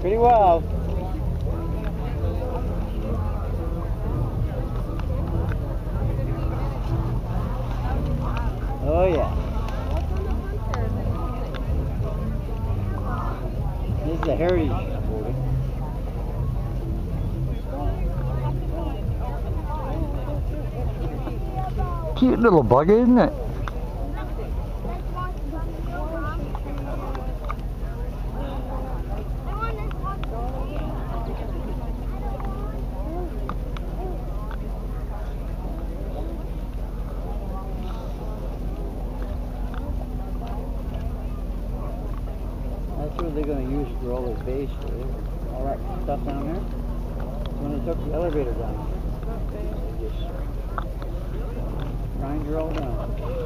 Pretty well. Oh yeah. This is a heritage. Cute little buggy, isn't it? That's what they're gonna use for all the base, uh, all that stuff down there. When they took the elevator down. They just grind her all down.